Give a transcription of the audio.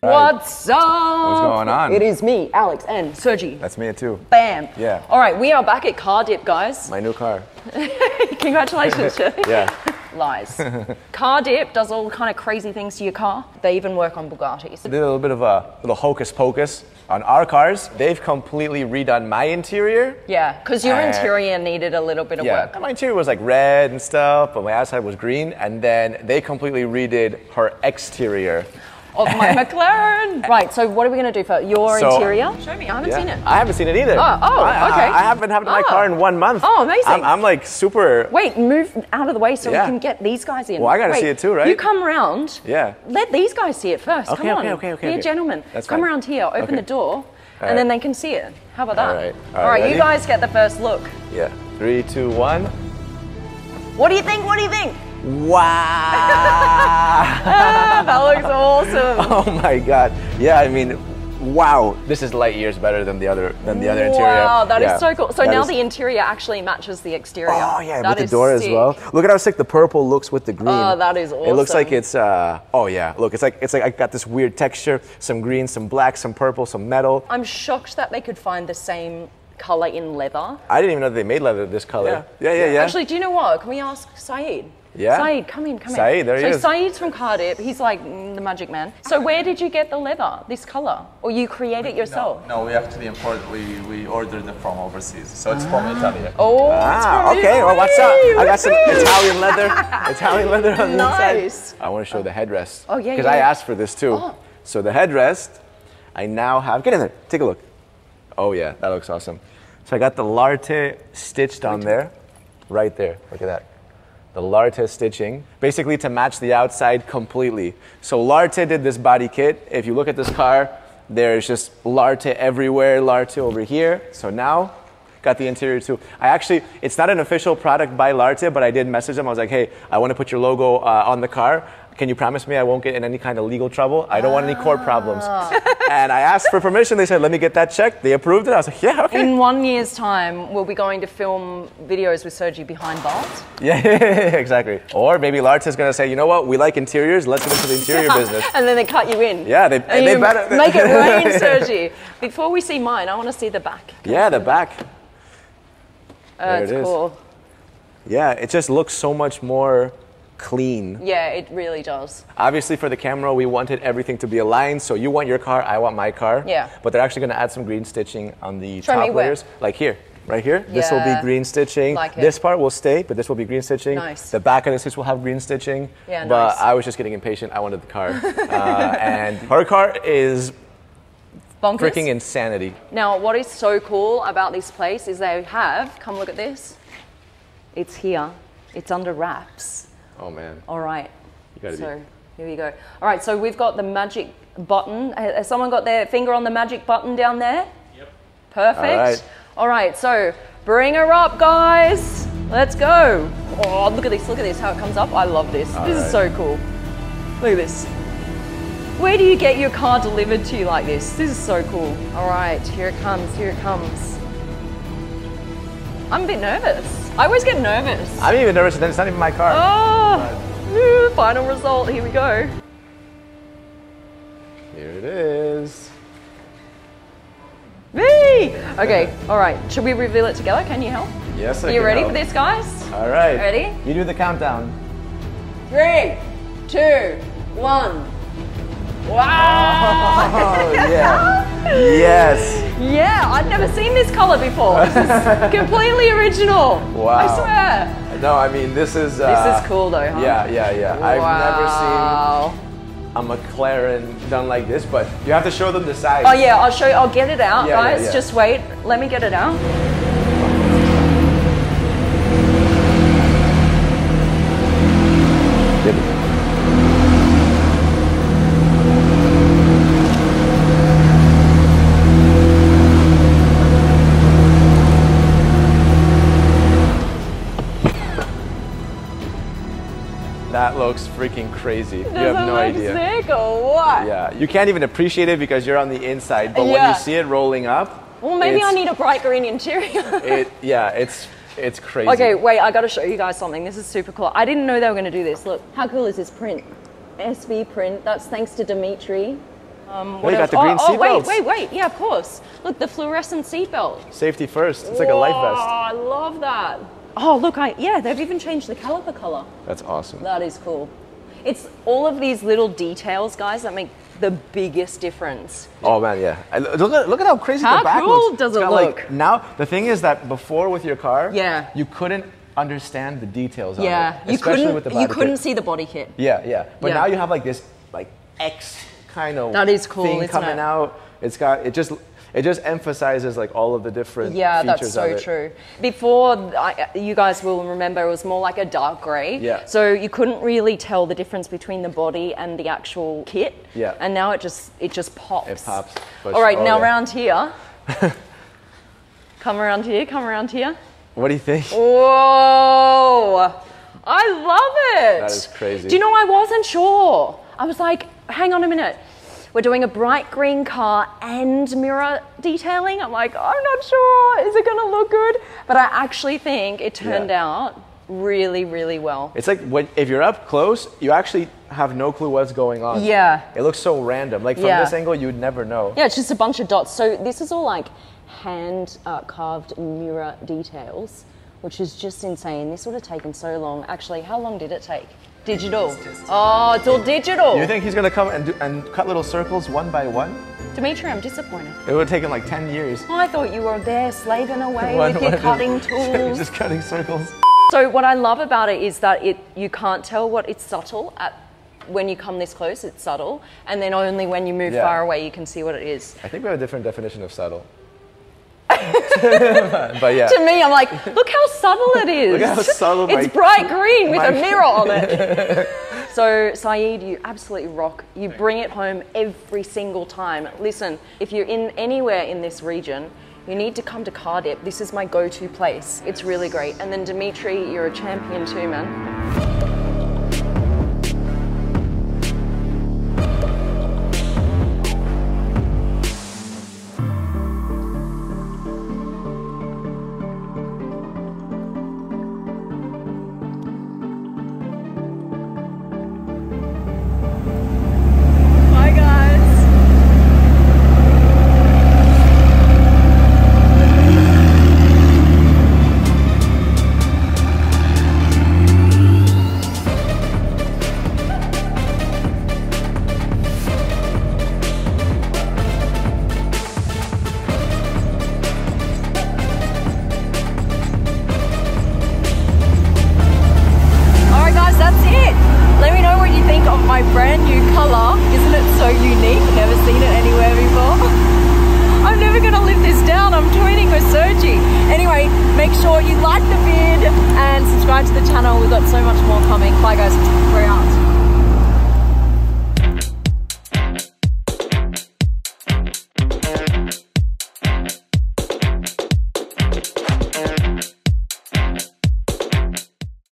What's up? What's going on? It is me, Alex, and Sergi. That's me too. Bam. Yeah. All right, we are back at Car Dip, guys. My new car. Congratulations, Shirley. Yeah. Lies. car Dip does all kind of crazy things to your car. They even work on Bugattis. Did a little bit of a little hocus pocus on our cars. They've completely redone my interior. Yeah, because your Uh, interior needed a little bit of Yeah, work. my interior was like red and stuff, but my outside was green. And then they completely redid her exterior. Of my McLaren. Right, so what are we going to do for your So- interior? Show me, I haven't Yeah. seen it. I haven't seen it either. Oh, oh, I, I- okay. I, haven't had my Ah. car in one month. Oh, amazing. I'm, I'm like super. Wait, move out of the way so Yeah. we can get these guys in. Well, I gotta see it too, right? You come round. Yeah. Let these guys see it first. Okay, come on. okay, okay, okay, Be a okay. gentleman. That's come fine. around here, open Okay. the door, All and then they can see it. How about that? All right. All All right, right, you guys get the first look. Yeah. Three, two, one. What do you think? What do you think? Wow. That looks awesome. oh my god. Yeah, I mean, wow. This is light years better than the other than the other interior. Wow, that is Yeah. so cool. So That now is- the interior actually matches the exterior. Oh yeah, That with the is door as well. Look at how sick the purple looks with the green. Oh, that is awesome. It looks like it's uh oh yeah. Look, it's like it's like I got this weird texture, some green, some black, some purple, some metal. I'm shocked that they could find the same color in leather. I didn't even know they made leather this color. Yeah, yeah, yeah. Actually, do you know what? Can we ask Saeed? Yeah? Saeed, come in, come in. Saeed, there he so is. Saeed's from Car Dip. He's like mm, the magic man. So where did you get the leather, this color? Or you create it yourself? No, no, we actually import. We we ordered it from overseas, so it's from Italy. Oh, Ah, it's okay. Well, what's up? I got some Italian leather. Italian leather on the Nice. inside. I want to show the headrest. Oh, yeah, Because I yeah. asked for this too. Oh. So the headrest, I now have. Get in there. Take a look. Oh yeah, that looks awesome. So I got the Larte stitched on there, right there. Look at that. The Larte stitching, basically to match the outside completely. So Larte did this body kit. If you look at this car, there's just Larte everywhere, Larte over here. So now, got the interior too. I actually, it's not an official product by Larte, but I did message them. I was like, hey, I want to put your logo uh, on the car. Can you promise me I won't get in any kind of legal trouble? I don't want any court problems. and I asked for permission. They said, let me get that checked. They approved it. I was like, yeah, okay. In one year's time, we'll be going to film videos with Sergi behind bars. Yeah, exactly. Or maybe Larte is going to say, you know what, we like interiors, let's get into the interior business. and then they cut you in. Yeah, they- And they better- make it rain, Sergi. Before we see mine, I want to see the back. Yeah, the back. Uh, There it's it cool. Yeah, it just looks so much more clean. Yeah, it really does. Obviously, for the camera, we wanted everything to be aligned. So you want your car, I want my car. Yeah. But they're actually going to add some green stitching on the Show top where. layers, like here. Right here, yeah. this will be green stitching. Like this part will stay, but this will be green stitching. Nice. The back of the stitch will have green stitching. Yeah, But nice. I was just getting impatient. I wanted the car, uh, and her car is Bonkers. freaking insanity. Now, what is so cool about this place is they have, come look at this. It's here. It's under wraps. Oh man. All right. You gotta be- so here we go. All right, so we've got the magic button. Has has someone got their finger on the magic button down there? Yep. Perfect. All right. All right, so bring her up, guys. Let's go. Oh, look at this. Look at this. How it comes up. I love this. this is so cool. Look at this. Where do you get your car delivered to you like this? This is so cool. All right, here it comes. Here it comes. I'm a bit nervous. I always get nervous. I'm even nervous that it's not even my car. Oh, final result. Here we go. Here it is. Me. Okay. All right. Should we reveal it together? Can you help? Yes, I Are you ready help. for this, guys? All right. Ready? You do the countdown. Three, two, one. Wow. Oh yeah. yes. Yeah, I've never seen this color before. This is completely original. Wow. I swear. No, I mean this is. This Uh, is cool though, huh? Yeah, yeah, yeah. I've never seen a McLaren done like this, but you have to show them the size. Oh yeah, I'll show you. I'll get it out, Yeah, yeah, guys. yeah. Just wait. Let me get it out. That looks freaking crazy. you have no look idea. sick or what? Yeah, you can't even appreciate it because you're on the inside, but when you see it rolling up, Well, maybe I need a bright green interior. it. Yeah, it's it's crazy. Okay, wait, I gotta show you guys something. This is super cool. I didn't know they were gonna do this. Look, how cool is this print? SV print. That's thanks to Dimitri. Um, Well, you got the green oh, oh, wait, wait, wait. Yeah, of course. Look, the fluorescent seatbelt. Safety first. It's like a life vest. Oh, vest. I love that. Oh, look, I yeah, they've even changed the caliper color. That's awesome. That is cool. It's all of these little details, guys, that make the biggest difference. Oh man, yeah. Look at look at how crazy How the back cool looks. does it got, like, look? now the thing is that before with your car, Yeah. you couldn't understand the details Yeah, of it. you especially couldn't with the you couldn't kit. see the body kit. Yeah, yeah. But Yeah. now you have like this like X kind of That is cool, thing coming it? out. It's got it just it just emphasizes like all of the different Yeah, that's so true. Before, I, you guys will remember, it was more like a dark grey. Yeah. So you couldn't really tell the difference between the body and the actual kit. Yeah. And now it just it just pops. It pops. All right, Oh, now yeah. around here. come around here. Come around here. What do you think? Whoa! I love it. That is crazy. Do you know I wasn't sure? I was like, hang on a minute. We're doing a bright green car and mirror detailing. I'm like, I'm not sure. Is it going to look good? But I actually think it turned Yeah. out really, really well. It's like when if you're up close, you actually have no clue what's going on. Yeah. It looks so random. Like from Yeah. this angle, you'd never know. Yeah, it's just a bunch of dots. So this is all like hand uh, carved mirror details, which is just insane. This would have taken so long. Actually, how long did it take? Digital. Oh, it's all digital. You think he's gonna come and do, and cut little circles one by one? Dimitri, I'm disappointed. It would have taken like ten years. I thought you were there slaving away One- with your cutting tools. just cutting circles. so what I love about it is that it you can't tell what it's subtle at when you come this close, it's subtle, and then only when you move Yeah. far away you can see what it is. I think we have a different definition of subtle. but yeah. To me, I'm like, look how subtle it is. Look how subtle It's bright green with a mirror on it. so, Saeed, you absolutely rock. You bring it home every single time. Listen, if you're in anywhere in this region, you need to come to Car Dip. This is my go-to place. It's really great. And then Dimitri, you're a champion too, man. Make sure you like the vid and subscribe